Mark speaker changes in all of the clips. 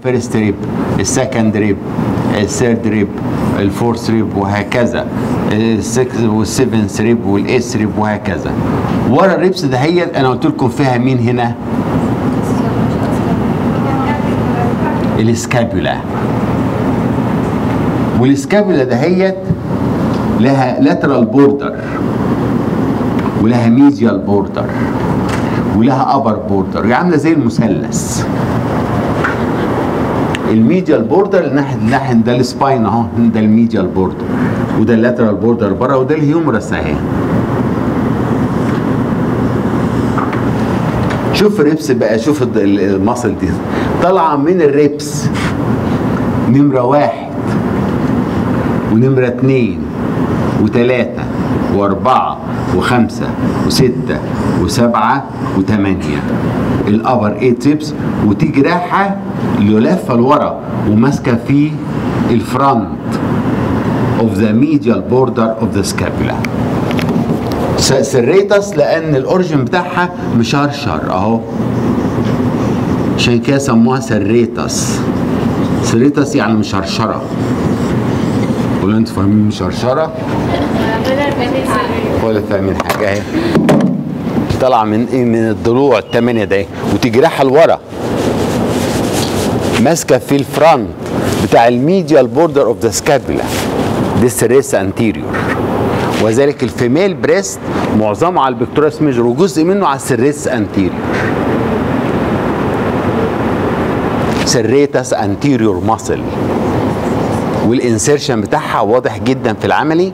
Speaker 1: الفيرست ريب السكند ريب الثيرد ريب الفورث ريب وهكذا. ال sixth وال seventh rib وال eighth rib وهكذا. ورا ال ribs دهيت أنا قلت لكم فيها مين هنا؟ ال scapula وال scapula دهيت لها lateral border ولها medial border ولها upper border عاملة زي المثلث. ال medial border الناحيه الناحيه ده ال spine اهو ده ال medial border وده ال lateral border بره وده ال humerus اهي. شوف ال ribs بقى شوف ال muscle دي. طالعة من ال ribs. نمرة واحد ونمرة اتنين وتلاتة وأربعة وخمسة وستة وسبعة وثمانيه ال upper 8 ribs وتيجي رايحة لفه لورا وماسكة في ال front of the medial border of the scapula. serratus لأن ال origin بتاعها مشرشر أهو. عشان كده سموها serratus serratus يعني مشرشرة. ولا أنتوا فاهمين مشرشرة؟ ولا فاهمين حاجة أهي. طالعه من إيه؟ من الضلوع الثمانيه ده وتيجي رايحه لورا. ماسكة في ال front بتاع ال medial border of the scapula دي ال serratus anterior وذلك ال female breast معظمه على ال pectoralis major وجزء منه على ال serratus anterior serratus anterior muscle وال insertion بتاعها واضح جدا في العملي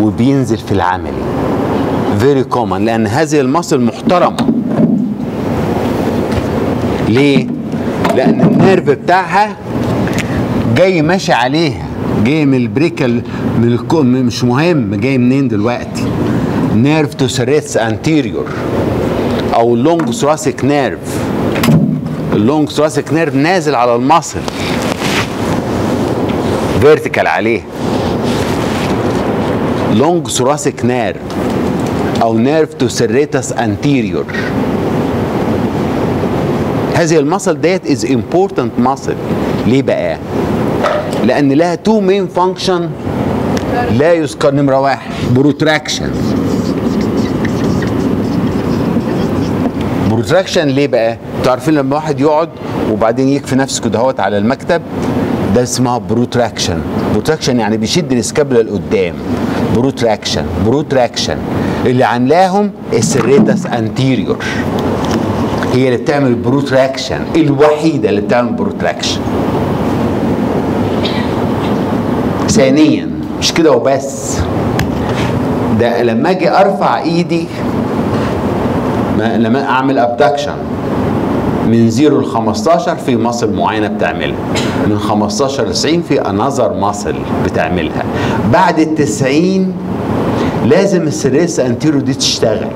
Speaker 1: وبينزل في العملي. very common لأن هذه ال muscle محترمة. ليه؟ لأن ال nerve بتاعها جاي ماشي عليها. جاي من ال brachial من الكو مش مهم جاي منين دلوقتي؟ nerve to serratus anterior أو ال long thoracic nerve ال long thoracic nerve نازل على ال muscle. vertical عليه. long thoracic nerve أو nerve to serratus anterior هذه ال muscle ديت is important muscle ليه بقى؟ لأن لها two main function لا يذكر نمرة واحد protraction protraction ليه بقى؟ أنتوا عارفين لما واحد يقعد وبعدين يكفي نفسه كده اهوت على المكتب ده اسمها protraction protraction يعني بيشد ال scapula لقدام. protraction protraction اللي عاملاهم ال serratus anterior هي اللي بتعمل protraction الوحيدة اللي بتعمل protraction ثانيا مش كده وبس. ده لما أجي أرفع إيدي ما لما أعمل abduction من 0 ل 15 في muscle معينة بتعملها. من 15 ل 90 في another muscle بتعملها. بعد ال 90 لازم ال serratus anterior دي تشتغل.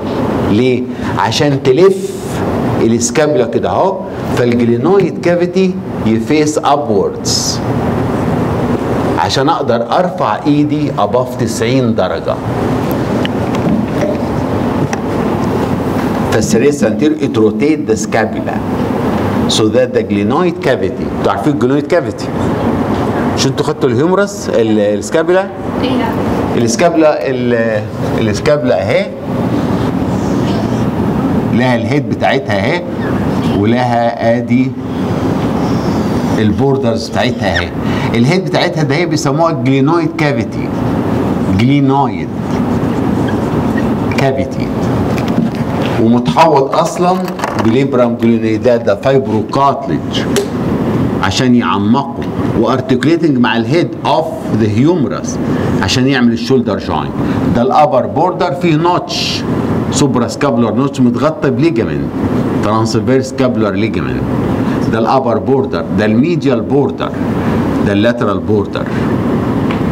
Speaker 1: ليه؟ عشان تلف ال scapula كده اهو فال glenoid cavity ي face upwards عشان أقدر ارفع ايدي above 90 درجة. فال serratus anterior rotate the scapula. So that the glenoid cavity أنتوا عارفين ال glenoid cavity مش أنتوا خدتوا ال humerus؟ ال- ال scapula ال scapula ال- ال scapula اهي. لها ال head بتاعتها اهي. ولها ادي ال borders بتاعتها اهي. ال head بتاعتها ده هي بيسموها glenoid cavity. glenoid cavity. ومتحوط أصلا ب labrum glenoidale ده fibrocartilage عشان يعمقوا. و articulating مع ال head of the humerus عشان يعمل ال shoulder joint. ده ال upper border فيه notch suprascapular notch متغطى ب ligament transverse scapular ligament ده ال upper border ده ال medial border ده ال lateral border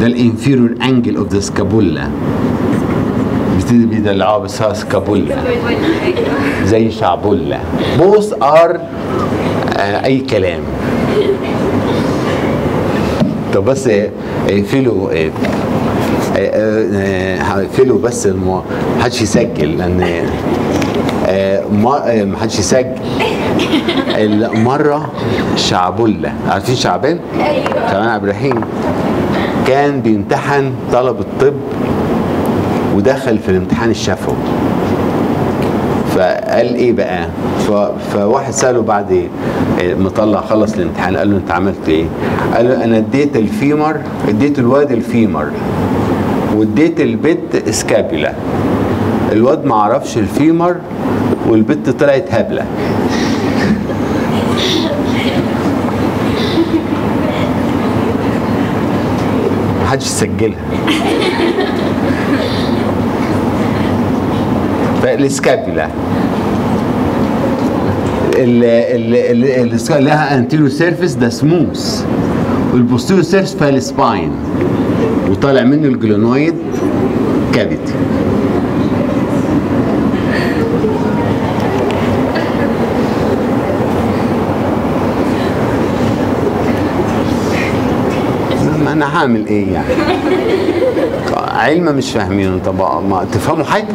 Speaker 1: ده ال inferior angle of the scapula بيبتدي بيدلعوها بس scapula زي شعبولة. both are أي كلام. طب بس اقفلوا آه، آه، آه، هقفلوا بس المو... محدش يسجل لأن ما محدش يسجل. مرة شعبولة عارفين شعبان؟
Speaker 2: أيوه.
Speaker 1: شعبان عبد الرحيم كان بيمتحن طلب الطب ودخل في الامتحان الشفوي. فقال إيه بقى. فواحد سأله بعد مطلع خلص الامتحان قال له أنت عملت إيه؟ قال له أنا اديت الفيمر اديت الواد ال femur واديت البت scapula الواد ما عرفش ال femur والبت طلعت هبلة. محدش يسجلها ال لها anterior surface ده smooth وال posterior surface فيها ال spine وطالع منه ال glenoid cavity ما أنا هعمل إيه يعني؟ علم مش فاهمينه طب ما تفهموا حاجة؟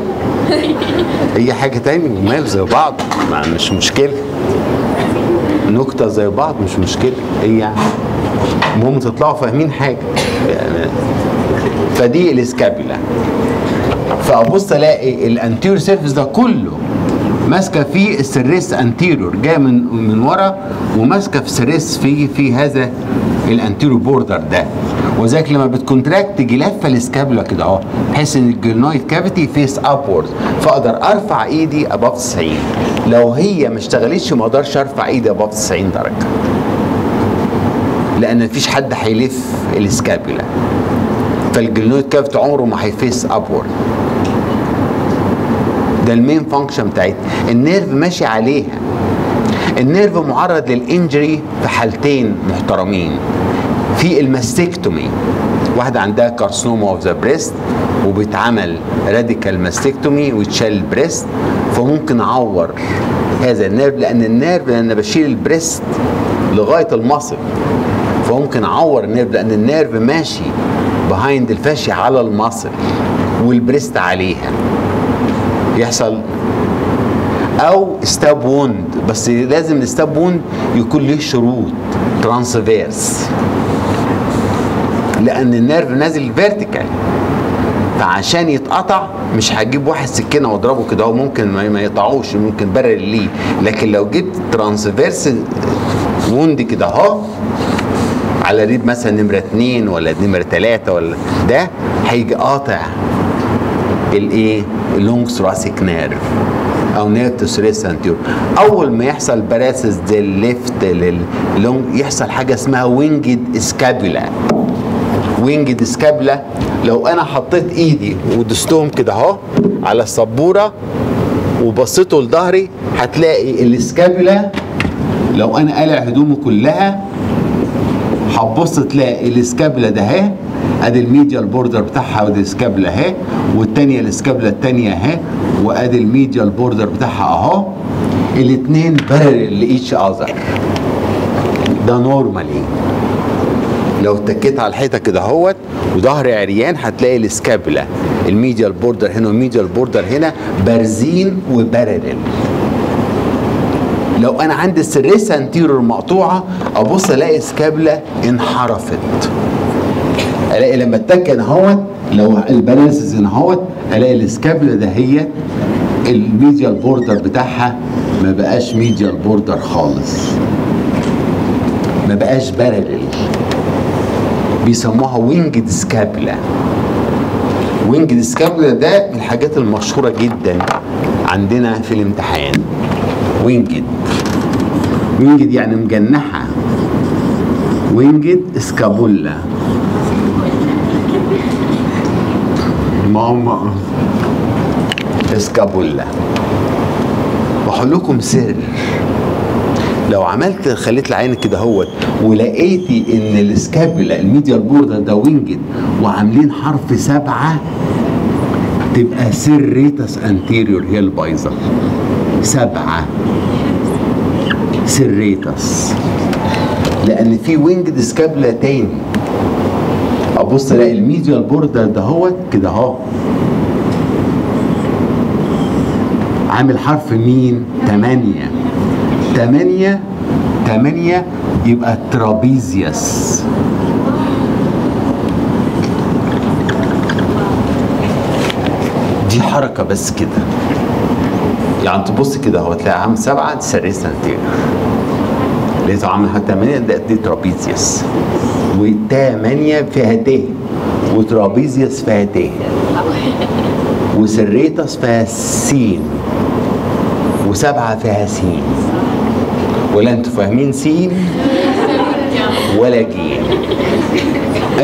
Speaker 1: أي حاجة تاني؟ ومال زي بعض. ما مش مشكلة. نكتة زي بعض مش مشكلة. إيه يعني؟ المهم تطلعوا فاهمين حاجة. يعني فدي ال scapula. فأبص ألاقي ال anterior surface ده كله ماسكة فيه ال serratus anterior جاية من من ورا وماسكة في ال serratus في في هذا ال anterior border ده. وذلك لما بت contract لفه ال scapula كده اهو بحيث إن ال glenoid cavity face upward فأقدر أرفع إيدي above 90 لو هي ما اشتغلتش ما أقدرش أرفع إيدي above 90 درجة. لأن مفيش حد هيلف ال scapula فال glenoid cavity عمره ما هي face upward ده ال main function بتاعتها. ال nerve ماشي عليها. ال nerve معرض لل injury في حالتين محترمين. في ال mastectomy واحدة عندها carcinoma of the breast وبيتعمل radical mastectomy ويتشال ال breast فممكن اعور هذا ال nerve لأن ال nerve لأن بشيل ال breast لغاية ال muscle فممكن اعور ال nerve لأن ال nerve ماشي behind ال fascia على ال muscle وال breast عليها. يحصل أو stab wound بس لازم ال stab wound يكون له شروط. transverse لأن ال nerve نازل vertical فعشان يتقطع مش هجيب واحد سكينة واضربه كده. هو ممكن ما يقطعوش ممكن برر ليه. لكن لو جبت transverse wound كده أهو على rib مثلا نمرة اتنين ولا نمرة تلاتة ولا ده هيجي قاطع الايه ال long thoracic nerve أو nerve to serratus anterior أول ما يحصل paralysis زي ال left لل long يحصل حاجة اسمها winged scapula winged scapula لو أنا حطيت إيدي ودستهم كده أهو على السبورة وبصيته لظهري هتلاقي ال scapula لو أنا قالع هدومه كلها هتبص تلاقي ال scapula ده أهي. أدي ال medial border بتاعها ودي ال scapula أهي. والتانية ال scapula التانية أهي. وادي ال medial border بتاعها اهو. الاتنين parallel to each other ده normally لو اتكيت على الحيطة كده اهوت وظهري عريان هتلاقي ال scapula. ال medial border هنا وال medial border هنا بارزين و parallel لو أنا عندي ال serratus anterior مقطوعة ابص الاقي scapula انحرفت. الاقي لما اتك هنا اهوت لو ال paralysis اهوت ألاقي ال scapula ده هي ال medial border بتاعها ما بقاش medial border خالص. ما بقاش parallel بيسموها winged scapula winged scapula ده من الحاجات المشهورة جدا عندنا في الامتحان. winged winged يعني مجنحة. winged scapula ماما. scapula بقول لكم سر. لو عملت خليت العين كده اهوت ولقيتي إن ال scapula ال medial border ده winged وعاملين حرف سبعة تبقى serratus anterior هي البايظه سبعة. serratus لأن في winged scapula تاني. ابص الاقي ال medial border دهوت كده اهو. عامل حرف مين تمانية. تمانية تمانية يبقى trapezius. دي حركة بس كده. يعني تبص كده هو تلاقي عامل سبعة serratus anterior لقيته عامل حاجة تمانية ده دي trapezius؟ والتمانية فيها و trapezius فيها ت و serratus فيها سين وسبعة فيها سين ولا أنتوا فاهمين سين؟ ولا جيم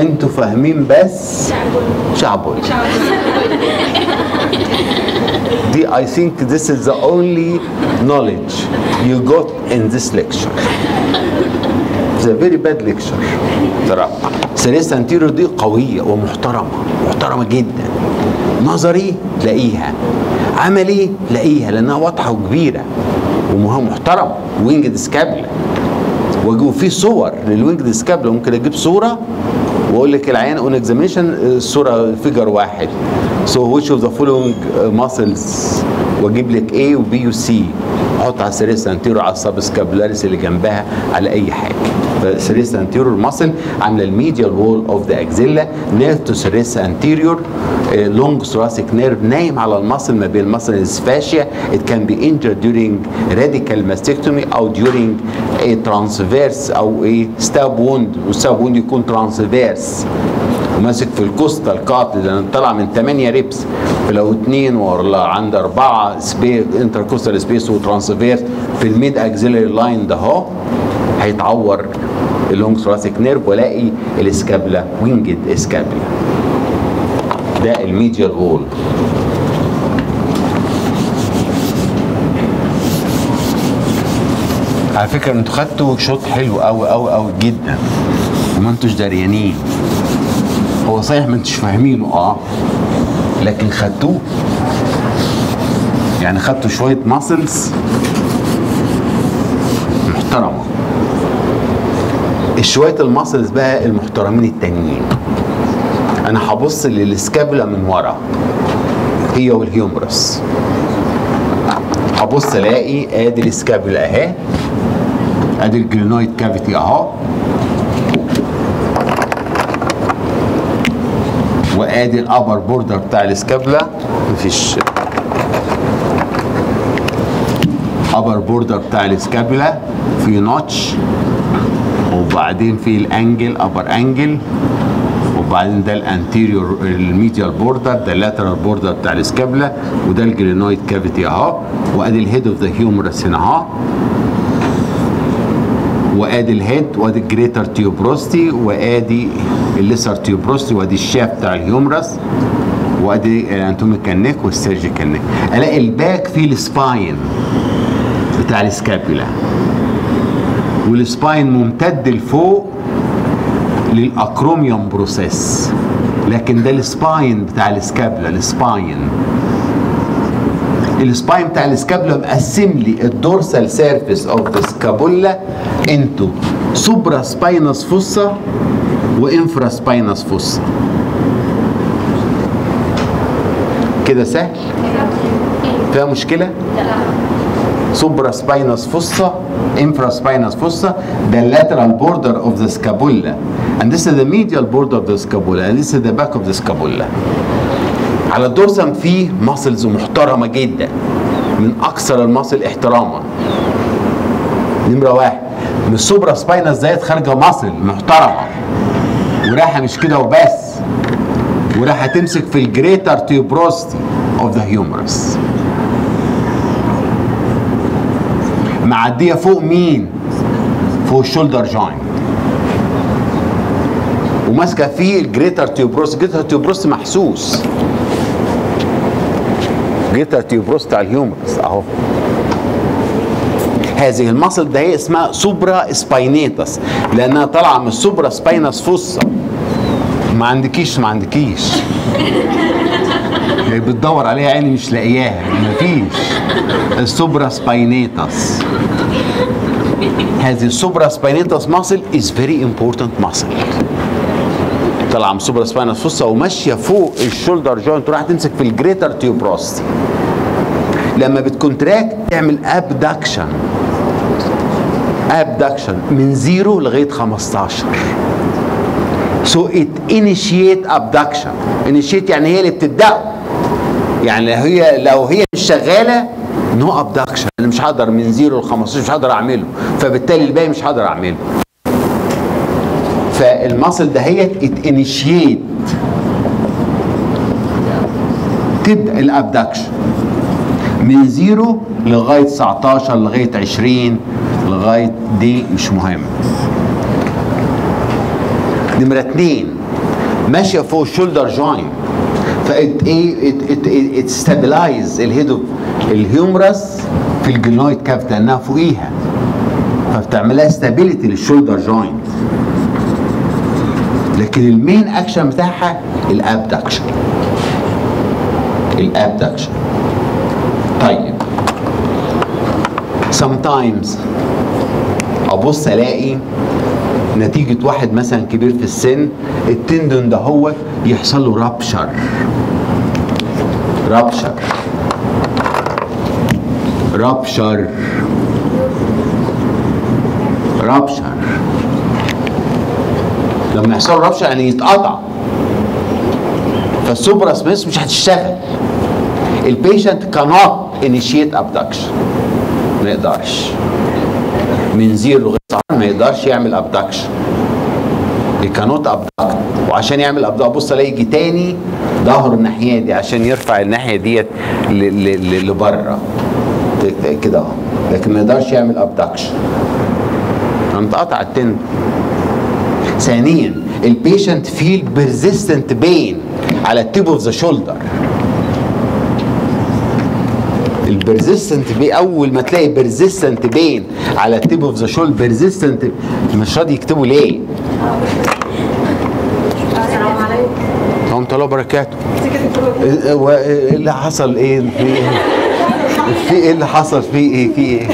Speaker 1: أنتوا فاهمين بس شعبول دي I think this is the only knowledge you got in this lecture? It's a very bad lecture. صراحة serratus anterior دي قوية ومحترمة محترمة جدا. نظري تلاقيها عملي تلاقيها لأنها واضحة وكبيرة ومهم محترم. winged scapula وفي صور لل winged scapula ممكن أجيب صورة وأقول لك العيان on examination الصورة figure واحد. So which of the following muscles واجيب لك A و B و C. أحط على ال serratus anterior على ال subscapularis اللي جنبها على أي حاجة. فال serratus anterior ال muscle عاملة ال medial wall of the axilla nerve to serratus anterior long thoracic nerve نايم على ال muscle ما بين ال muscle وال fascia. It can be injured during radical mastectomy أو during a transverse أو a stab wound. وال stab wound يكون transverse. وماسك في ال costal cartilage لأن طلع من 8 ribs. فلو اثنين ولا عند أربعة space intercostal space و transverse. في ال mid axillary line ده اهو هيتعور. ال long thoracic nerve والاقي ال scapula winged scapula. ده ال medial wall. على فكرة أنتوا خدتوا شوط حلو قوي قوي قوي جدا. وما انتوش دريانين هو صحيح ما انتوش فاهمينه آه. لكن خدتوه؟ يعني خدتوا شوية muscles محترمة. شوية ال muscles بقى المحترمين التانيين. أنا هبص لل scapula من ورا. هي وال humerus. هبص ألاقي ادي ال scapula أهي. ادي ال glenoid cavity أهو. وادي ال upper border بتاع ال scapula مفيش. upper border بتاع ال scapula في notch. وبعدين في ال angle upper angle وبعدين ده ال anterior ال medial border ده ال lateral border بتاع ال scapula وده ال glenoid cavity اهو وادي ال head of the humerus هنا اهو وادي ال head وادي ال greater tuberosity وادي ال lesser tuberosity وادي ال shaft بتاع ال humerus وادي ال anatomical neck وال surgical neck الاقي ال back فيه ال spine بتاع ال scapula وال spine ممتد لفوق لل acromion process. لكن ده ال spine بتاع ال scapula ال spine. ال spine بتاع ال scapula مقسم لي ال dorsal surface of the scapula into supraspinous fossa و infraspinous fossa كده سهل؟ فيها مشكلة؟ supraspinous fossa infraspinous fossa ده ال lateral border of the scapula and this is the medial border of the scapula and this is the back of the scapula. على ال dorsum فيه muscles محترمة جدا. من أكثر ال muscle احتراما. نمرة واحد. من ال supraspinous ديت خارجه muscle محترمة. وراحة مش كده وبس. وراحة تمسك في ال greater tuberosity of the humerus معدية فوق مين؟ فوق ال shoulder joint وماسكة فيه ال greater tuberosity ال greater tuberosity محسوس. greater tuberosity بتاع ال humerus أهو. هذه ال muscle ده هي اسمها supraspinatus لأنها طالعة من ال supraspinous fossa ما عندكيش ما عندكيش. بتدور عليها عيني مش لاقياها. مفيش. ال supraspinatus هذه ال supraspinatus muscle is very important muscle طالعه من ال supraspinous fossa وماشية فوق ال shoulder joint وراح تمسك في ال greater tuberosity لما بت contract تعمل abduction abduction من zero لغاية 15 so it initiate abduction initiate يعني هي اللي بتبدأه. يعني لو هي لو هي مش شغالة no abduction أنا مش هقدر من zero ل 15 مش هقدر أعمله. فبالتالي الباقي مش هقدر أعمله. فال muscle دهيت it initiate تبدأ ال abduction من zero لغاية 19 لغاية 20 لغاية دي مش مهم. نمرة اتنين. ماشية فوق ال shoulder ف it إيه it stabilize ال head ال humerus في ال glenoid cavity لانها فوقيها. فبتعملها stability لل shoulder joint لكن ال main action بتاعها ال abduction ال abduction طيب. sometimes أبص ألاقي نتيجة واحد مثلا كبير في السن ال tendon ده هو يحصل له rupture rupture rupture rupture لما يحصل له rupture يعني يتقطع. فالسوبرا سميث مش هتشتغل. البيشنت كانوت انيشيت ابدكشن ما يقدرش. من zero لغايه 9 ما يقدرش يعمل ابدكشن كانوت ابدكت وعشان يعمل abduct بص الاقي يجي تاني ظهره الناحية دي عشان يرفع الناحية ديت لبره كده اهو. لكن ما يقدرش يعمل abduction قامت قطع ال tendon ثانيا ال patient feel persistent pain على ال tip of the shoulder ال persistent pain أول ما تلاقي persistent pain على ال tip of the shoulder persistent مش راضي يكتبوا ليه؟
Speaker 2: السلام عليكم.
Speaker 1: ورحمة الله وبركاته. إيه- إيه اللي حصل؟ إيه؟ في إيه؟ في إيه؟ اللي حصل في إيه؟ في إيه؟